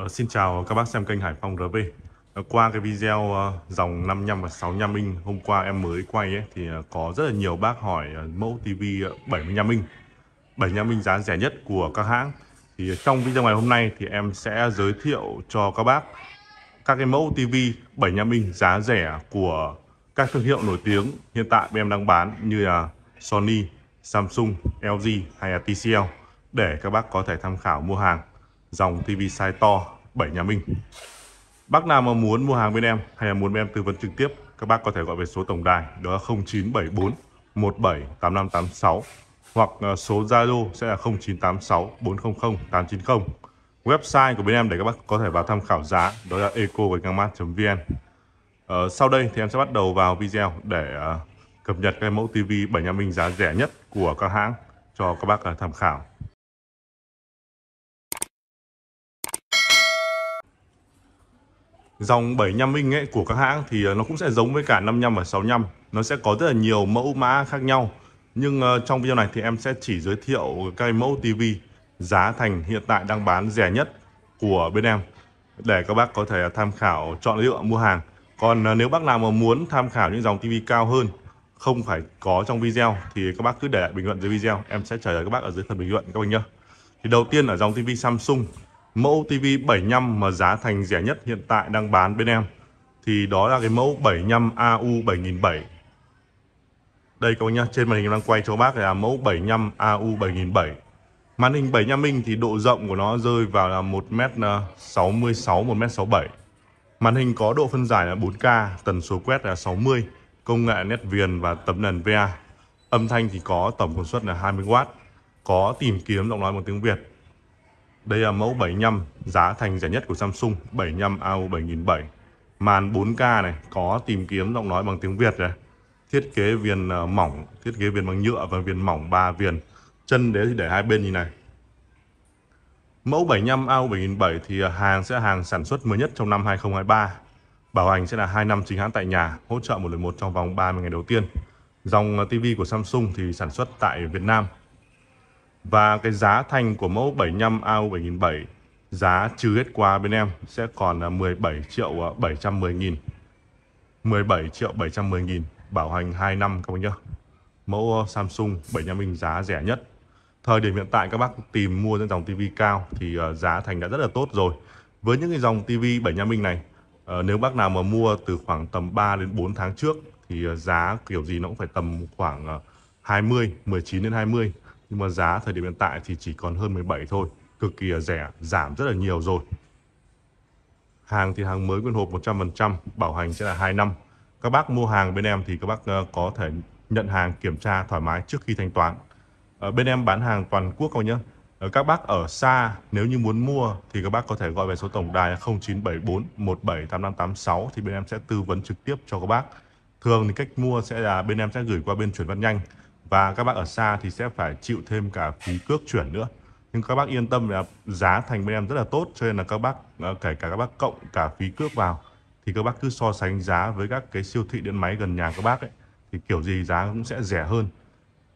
Ờ, xin chào các bác xem kênh Hải Phòng RV ờ, Qua cái video ờ, dòng 55 và 65 inch hôm qua em mới quay ấy, thì ờ, có rất là nhiều bác hỏi mẫu TV ờ, 75 inch 75 inch giá rẻ nhất của các hãng. Thì trong video ngày hôm nay thì em sẽ giới thiệu cho các bác các cái mẫu TV 75 inch giá rẻ của các thương hiệu nổi tiếng hiện tại bên em đang bán như là Sony, Samsung, LG hay là TCL để các bác có thể tham khảo mua hàng dòng TV size to 75 inch. Bác nào mà muốn mua hàng bên em hay là muốn bên em tư vấn trực tiếp, các bác có thể gọi về số tổng đài đó là 0974 178586 hoặc ờ, số Zalo sẽ là 0986 400 890. Website của bên em để các bác có thể vào tham khảo giá đó là eco vn Ờ, sau đây thì em sẽ bắt đầu vào video để uh, cập nhật cái mẫu TV 75 inch giá rẻ nhất của các hãng cho các bác uh, tham khảo. Dòng 75 inch ấy của các hãng thì ờ, nó cũng sẽ giống với cả 55 và 65. Nó sẽ có rất là nhiều mẫu mã khác nhau. Nhưng ờ, trong video này thì em sẽ chỉ giới thiệu cái mẫu TV giá thành hiện tại đang bán rẻ nhất của bên em để các bác có thể tham khảo chọn lựa mua hàng. Còn ờ, nếu bác nào mà muốn tham khảo những dòng TV cao hơn không phải có trong video thì các bác cứ để lại bình luận dưới video, em sẽ trả lời các bác ở dưới phần bình luận các bác nhé. Thì đầu tiên ở dòng TV Samsung Mẫu TV 75 mà giá thành rẻ nhất hiện tại đang bán bên em thì đó là cái mẫu 75 AU 7007. Đây các bác nhá, trên màn hình đang quay cho bác là mẫu 75 AU 7007. Màn hình 75 inch thì độ rộng của nó rơi vào là 1m66, 1m67. Ờ, màn hình có độ phân giải là 4K, tần số quét là 60, công nghệ nét viền và tấm nền VA. Âm thanh thì có tổng công suất là 20W, có tìm kiếm giọng nói bằng tiếng Việt đây là mẫu 75 giá thành rẻ nhất của Samsung 75 AU 7007 Màn 4K này có tìm kiếm giọng nói bằng tiếng Việt này. Thiết kế viền ờ, mỏng, thiết kế viền bằng nhựa và viền mỏng 3 viền. Chân đế thì để hai bên như này. Mẫu 75 AU 7007 thì ờ, hàng sẽ hàng sản xuất mới nhất trong năm 2023 Bảo hành sẽ là 2 năm chính hãng tại nhà, hỗ trợ một lần một trong vòng 30 ngày đầu tiên. Dòng ờ, TV của Samsung thì sản xuất tại Việt Nam và cái giá thành của mẫu 75 AU 7007 giá trừ hết qua bên em sẽ còn là 17 triệu 710 nghìn. 17 triệu 710 nghìn bảo hành 2 năm các bác nhá. Mẫu Samsung 75 inch giá rẻ nhất. Thời điểm hiện tại các bác tìm mua những dòng TV cao thì ờ, giá thành đã rất là tốt rồi. Với những cái dòng TV 75 inch này ờ, nếu bác nào mà mua từ khoảng tầm 3 đến 4 tháng trước thì ờ, giá kiểu gì nó cũng phải tầm khoảng 20, 19 đến 20 nhưng mà giá thời điểm hiện tại thì chỉ còn hơn 17 thôi. Cực kỳ là rẻ, giảm rất là nhiều rồi. Hàng thì hàng mới nguyên hộp 100% bảo hành sẽ là 2 năm. Các bác mua hàng bên em thì các bác ờ, có thể nhận hàng kiểm tra thoải mái trước khi thanh toán. Ở bên em bán hàng toàn quốc các nhé ờ, các bác ở xa, nếu như muốn mua thì các bác có thể gọi về số tổng đài 0974 178586 thì bên em sẽ tư vấn trực tiếp cho các bác. Thường thì cách mua sẽ là bên em sẽ gửi qua bên chuyển phát nhanh và các bác ở xa thì sẽ phải chịu thêm cả phí cước chuyển nữa. Nhưng các bác yên tâm là giá thành bên em rất là tốt, cho nên là các bác ờ, kể cả các bác cộng cả phí cước vào, thì các bác cứ so sánh giá với các cái siêu thị điện máy gần nhà các bác ấy, thì kiểu gì giá cũng sẽ rẻ hơn.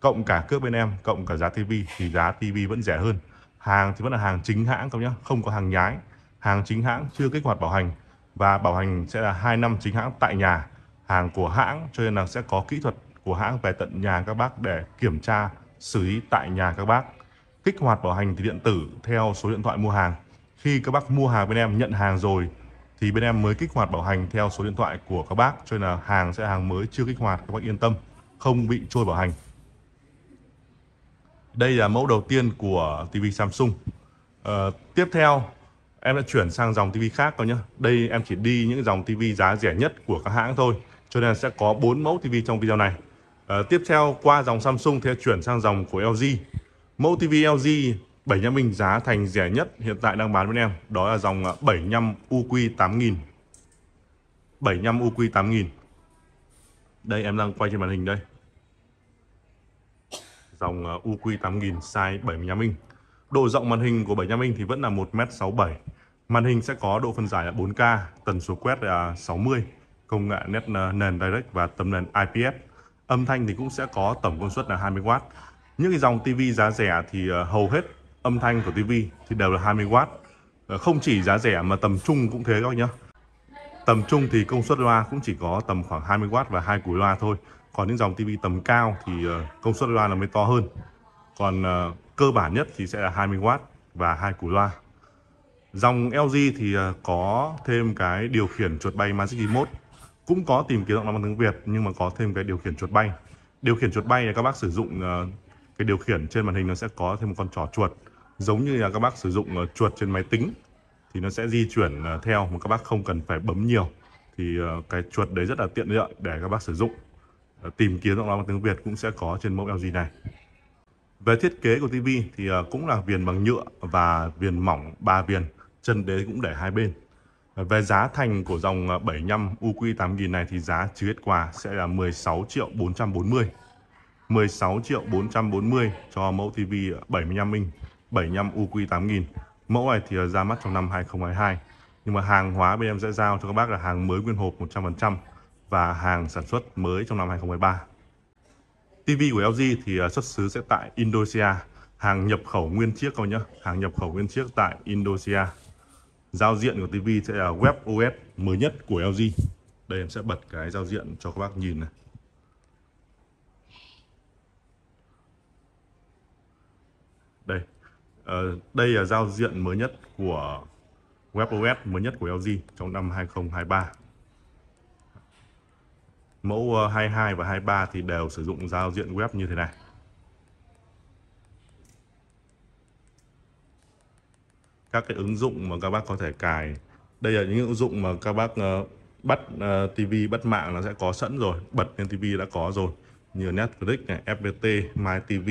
Cộng cả cước bên em, cộng cả giá tivi thì giá tivi vẫn rẻ hơn. Hàng thì vẫn là hàng chính hãng các nhá, không có hàng nhái. Hàng chính hãng chưa kích hoạt bảo hành, và bảo hành sẽ là 2 năm chính hãng tại nhà, hàng của hãng, cho nên là sẽ có kỹ thuật của hãng về tận nhà các bác để kiểm tra xử lý tại nhà các bác. Kích hoạt bảo hành thì điện tử theo số điện thoại mua hàng. Khi các bác mua hàng bên em nhận hàng rồi thì bên em mới kích hoạt bảo hành theo số điện thoại của các bác cho nên là hàng sẽ hàng mới chưa kích hoạt các bác yên tâm không bị trôi bảo hành. Đây là mẫu đầu tiên của TV Samsung. Uh, tiếp theo em đã chuyển sang dòng TV khác rồi nhá. Đây em chỉ đi những dòng TV giá rẻ nhất của các hãng thôi cho nên sẽ có 4 mẫu TV trong video này. À, tiếp theo qua dòng Samsung thì chuyển sang dòng của LG. Mẫu TV LG 75 inch giá thành rẻ nhất hiện tại đang bán với em đó là dòng 75 UQ 8000. 75 UQ 8000. Đây em đang quay trên màn hình đây. Dòng ờ, UQ 8000 size 75 inch. Độ rộng màn hình của 75 inch thì vẫn là 1m67. Màn hình sẽ có độ phân giải là 4K, tần số quét là 60, công nghệ nét ờ, nền direct và tấm nền IPS âm thanh thì cũng sẽ có tổng công suất là 20W những cái dòng TV giá rẻ thì ờ, hầu hết âm thanh của TV thì đều là 20W ờ, không chỉ giá rẻ mà tầm trung cũng thế các bác nhá. Tầm trung thì công suất loa cũng chỉ có tầm khoảng 20W và hai cùi loa thôi. Còn những dòng TV tầm cao thì ờ, công suất loa là mới to hơn. Còn cơ bản nhất thì sẽ là 20W và hai cùi loa. Dòng LG thì có thêm cái điều khiển chuột bay Magic Remote cũng có tìm kiếm giọng nói bằng tiếng Việt nhưng mà có thêm cái điều khiển chuột bay. Điều khiển chuột bay này các bác sử dụng uh, cái điều khiển trên màn hình nó sẽ có thêm một con trỏ chuột. Giống như là các bác sử dụng uh, chuột trên máy tính thì nó sẽ di chuyển uh, theo mà các bác không cần phải bấm nhiều. Thì uh, cái chuột đấy rất là tiện lợi để các bác sử dụng. Uh, tìm kiếm giọng nói bằng tiếng Việt cũng sẽ có trên mẫu LG này. Về thiết kế của TV thì uh, cũng là viền bằng nhựa và viền mỏng ba viền chân đế cũng để hai bên về giá thành của dòng 75 UQ 8000 này thì giá trừ hết quà, sẽ là 16 triệu 440 16 triệu 440 cho mẫu TV 75 inch 75 UQ 8000 Mẫu này thì à, ra mắt trong năm 2022 Nhưng mà hàng hóa bên em sẽ giao cho các bác là hàng mới nguyên hộp 100% Và hàng sản xuất mới trong năm 2023 TV của LG thì à, xuất xứ sẽ tại Indonesia. Hàng nhập khẩu nguyên chiếc các nhá, Hàng nhập khẩu nguyên chiếc tại Indonesia. Giao diện của TV sẽ là Web OS mới nhất của LG Đây em sẽ bật cái giao diện cho các bác nhìn này. Đây. À, đây là giao diện mới nhất của WebOS mới nhất của LG trong năm 2023 mẫu ờ, 22 và 23 thì đều sử dụng giao diện web như thế này. Các cái ứng dụng mà các bác có thể cài. Đây là những ứng dụng mà các bác uh, bắt ờ, uh, TV bắt mạng nó sẽ có sẵn rồi bật lên TV đã có rồi. Như Netflix này, FPT, My TV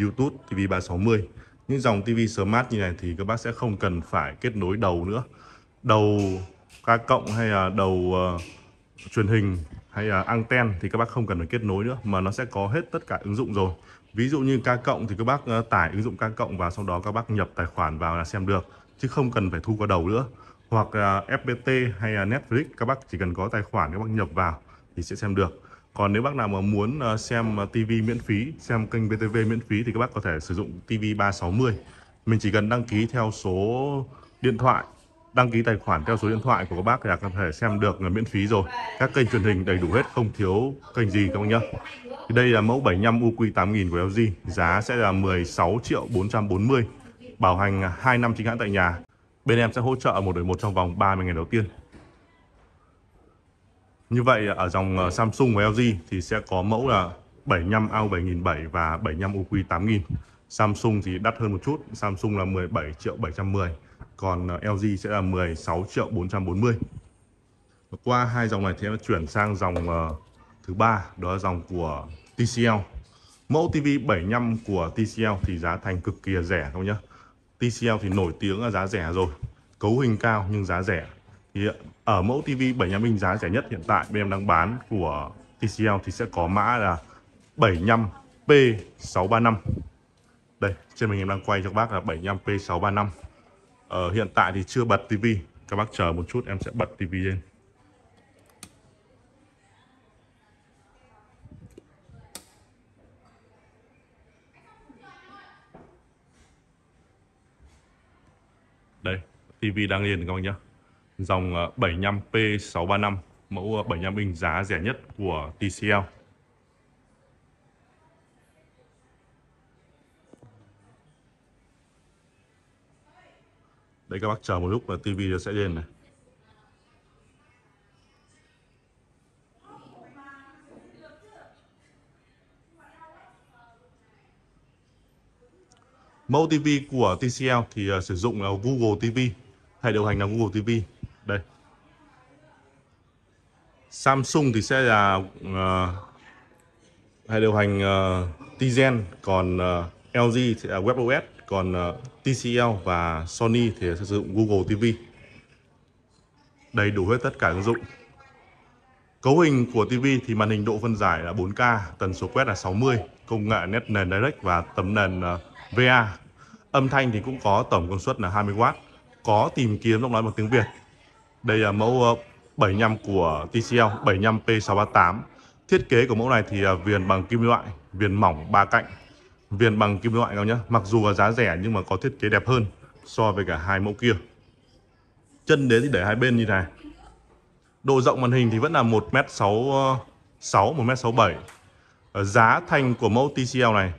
YouTube TV 360 những dòng TV Smart như này thì các bác sẽ không cần phải kết nối đầu nữa. Đầu ca cộng hay là đầu uh, truyền hình hay là anten thì các bác không cần phải kết nối nữa mà nó sẽ có hết tất cả ứng dụng rồi ví dụ như ca cộng thì các bác ờ, tải ứng dụng ca cộng vào sau đó các bác nhập tài khoản vào là xem được chứ không cần phải thu qua đầu nữa hoặc là FPT hay là Netflix các bác chỉ cần có tài khoản các bác nhập vào thì sẽ xem được còn nếu bác nào mà muốn ờ, xem ờ, TV miễn phí, xem kênh VTV miễn phí thì các bác có thể sử dụng TV 360. Mình chỉ cần đăng ký theo số điện thoại, đăng ký tài khoản theo số điện thoại của các bác là có thể xem được miễn phí rồi. Các kênh truyền hình đầy đủ hết, không thiếu kênh gì các bác nhá. Thì đây là mẫu 75 UQ 8000 của LG, giá sẽ là 16 triệu 440. Bảo hành 2 năm chính hãng tại nhà. Bên em sẽ hỗ trợ một đổi một trong vòng 30 ngày đầu tiên. Như vậy ở dòng ờ, Samsung và LG thì sẽ có mẫu là 75 AU 7007 và 75 UQ 8000. Samsung thì đắt hơn một chút, Samsung là 17 triệu 710, còn ờ, LG sẽ là 16 triệu 440. Qua hai dòng này thì em chuyển sang dòng ờ, thứ ba, đó là dòng của TCL. Mẫu TV 75 của TCL thì giá thành cực kỳ rẻ không nhá. TCL thì nổi tiếng là giá rẻ rồi, cấu hình cao nhưng giá rẻ thì ờ, ở mẫu TV 75 inch giá rẻ nhất hiện tại bên em đang bán của TCL thì sẽ có mã là 75P635 đây trên mình em đang quay cho các bác là 75P635 ờ, hiện tại thì chưa bật tivi các bác chờ một chút em sẽ bật tivi lên. Đây tivi đang lên các bác nhé dòng ờ, 75P635 mẫu ờ, 75 inch giá rẻ nhất của TCL. Đây các bác chờ một lúc là TV nó sẽ lên này. Mẫu TV của TCL thì uh, sử dụng là Google TV, hệ điều hành là Google TV đây. Samsung thì sẽ là à, uh, hệ điều hành uh, Tizen còn uh, LG thì là WebOS còn ờ, TCL và Sony thì sẽ sử dụng Google TV đầy đủ hết tất cả ứng dụng. Cấu hình của TV thì màn hình độ phân giải là 4K tần số quét là 60 công nghệ nét nền direct và tấm nền ờ, VA âm thanh thì cũng có tổng công suất là 20W có tìm kiếm giọng nói bằng tiếng Việt. Đây là mẫu ờ, 75 của TCL 75P638. Thiết kế của mẫu này thì viền bằng kim loại, viền mỏng ba cạnh. Viền bằng kim loại các nhá. Mặc dù là giá rẻ nhưng mà có thiết kế đẹp hơn so với cả hai mẫu kia. chân đế thì để hai bên như này. Độ rộng màn hình thì vẫn là 1m66 1m67 giá thành của mẫu TCL này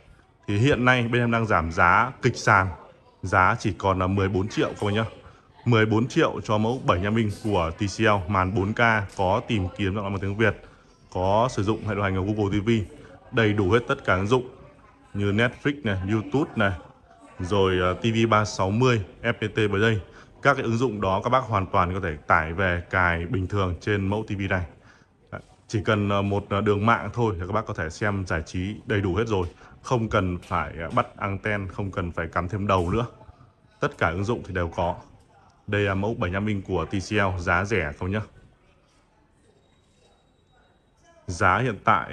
thì hiện nay bên em đang giảm giá kịch sàn. Giá chỉ còn là 14 triệu các bạn nhé 14 triệu cho mẫu 75 inch của TCL màn 4K có tìm kiếm giọng nói bằng tiếng Việt, có sử dụng hệ điều hành của Google TV đầy đủ hết tất cả ứng dụng như Netflix này, YouTube này rồi TV 360, FPT bởi đây. Các cái ứng dụng đó các bác hoàn toàn có thể tải về cài bình thường trên mẫu TV này. Chỉ cần à, một à, đường mạng thôi thì các bác có thể xem giải trí đầy đủ hết rồi. Không cần phải à, bắt anten không cần phải cắm thêm đầu nữa. Tất cả ứng dụng thì đều có. Đây là mẫu 75 inch của TCL giá rẻ không nhá. Giá hiện tại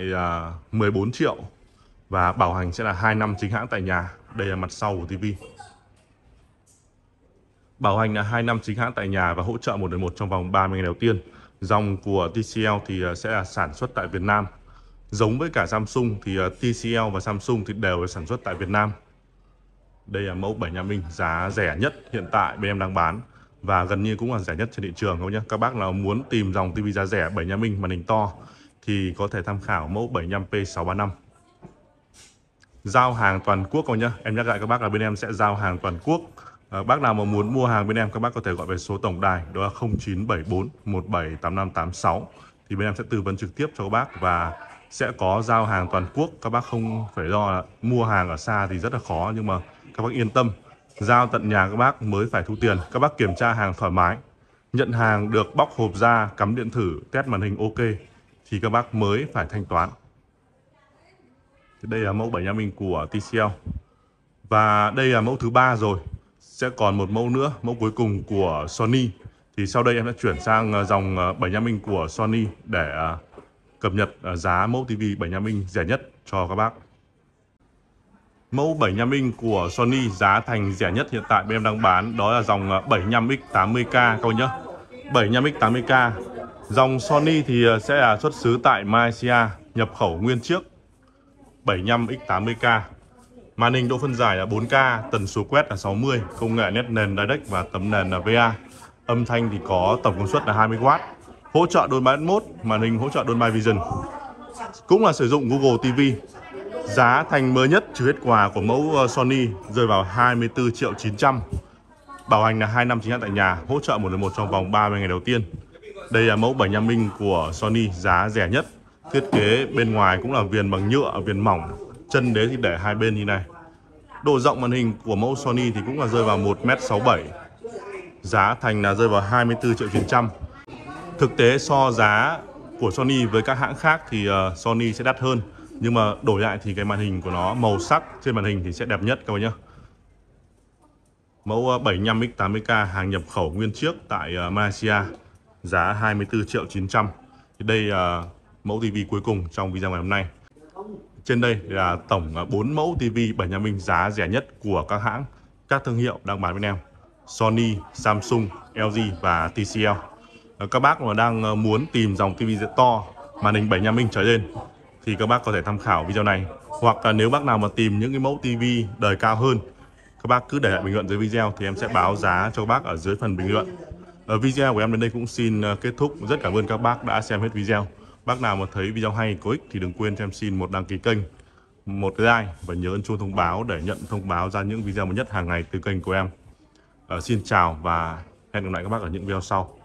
14 triệu và bảo hành sẽ là 2 năm chính hãng tại nhà, đây là mặt sau của tivi. bảo hành là 2 năm chính hãng tại nhà và hỗ trợ một đời một trong vòng 30 ngày đầu tiên. Dòng của TCL thì ờ, sẽ là sản xuất tại Việt Nam. Giống với cả Samsung thì ờ, TCL và Samsung thì đều là sản xuất tại Việt Nam. Đây là mẫu 75 inch giá rẻ nhất hiện tại bên em đang bán và gần như cũng là rẻ nhất trên thị trường không nhé các bác nào muốn tìm dòng tivi giá rẻ 75 inch màn hình to thì có thể tham khảo mẫu 75P635 giao hàng toàn quốc không nhá? Em nhắc lại các bác là bên em sẽ giao hàng toàn quốc. À, bác nào mà muốn mua hàng bên em các bác có thể gọi về số tổng đài đó là 0974 178586 thì bên em sẽ tư vấn trực tiếp cho các bác và sẽ có giao hàng toàn quốc. Các bác không phải lo là mua hàng ở xa thì rất là khó nhưng mà các bác yên tâm. Giao tận nhà các bác mới phải thu tiền. Các bác kiểm tra hàng thoải mái. Nhận hàng được bóc hộp ra cắm điện thử test màn hình ok thì các bác mới phải thanh toán đây là mẫu 75 inch của TCL và đây là mẫu thứ ba rồi. Sẽ còn một mẫu nữa, mẫu cuối cùng của Sony. Thì sau đây em sẽ chuyển sang à, dòng à, 75 inch của Sony để à, cập nhật giá mẫu TV 75 inch rẻ nhất cho các bác. Mẫu 75 inch của Sony giá thành rẻ nhất hiện tại bên em đang bán đó là dòng 75X 80K các bạn nhé 75X 80K Dòng Sony thì sẽ là xuất xứ tại Malaysia, nhập khẩu nguyên chiếc. 75X80K Màn hình độ phân giải là 4K, tần số quét là 60, công nghệ nét nền Direct và tấm nền là VA. Âm thanh thì có tổng công suất là 20W. Hỗ trợ đôn Dolby mốt, màn hình hỗ trợ đôn Dolby Vision. Cũng là sử dụng Google TV. Giá thành mới nhất trừ hết quà của mẫu ờ, Sony rơi vào 24 triệu 900. Bảo hành là 2 năm chính hãng tại nhà, hỗ trợ 1 lần 1 trong vòng 30 ngày đầu tiên. Đây là mẫu 75 inch của Sony giá rẻ nhất. Thiết kế bên ngoài cũng là viền bằng nhựa, viền mỏng. Chân đế thì để hai bên như này. Độ rộng màn hình của mẫu Sony thì cũng là rơi vào 1m67 giá thành là rơi vào 24 triệu 900 thực tế so giá của Sony với các hãng khác thì uh, Sony sẽ đắt hơn. Nhưng mà đổi lại thì cái màn hình của nó màu sắc trên màn hình thì sẽ đẹp nhất các bạn nhé mẫu ờ, 75X80K hàng nhập khẩu nguyên chiếc tại uh, Malaysia. Giá 24 triệu 900 thì đây uh, mẫu TV cuối cùng trong video ngày hôm nay trên đây là tổng à, 4 mẫu TV 75 inch giá rẻ nhất của các hãng, các thương hiệu đang bán bên em. Sony, Samsung, LG và TCL. Ờ, các bác mà đang ờ, muốn tìm dòng TV to, màn hình 75 inch trở lên thì các bác có thể tham khảo video này. Hoặc là nếu bác nào mà tìm những cái mẫu TV đời cao hơn, các bác cứ để lại bình luận dưới video thì em sẽ báo giá cho các bác ở dưới phần bình luận. Ở video của em đến đây cũng xin kết thúc. Rất cảm ơn các bác đã xem hết video. Bác nào mà thấy video hay có ích thì đừng quên cho em xin một đăng ký kênh, một like và nhớ ấn chuông thông báo để nhận thông báo ra những video mới nhất hàng ngày từ kênh của em. À, xin chào và hẹn gặp lại các bác ở những video sau.